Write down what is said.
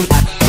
do that.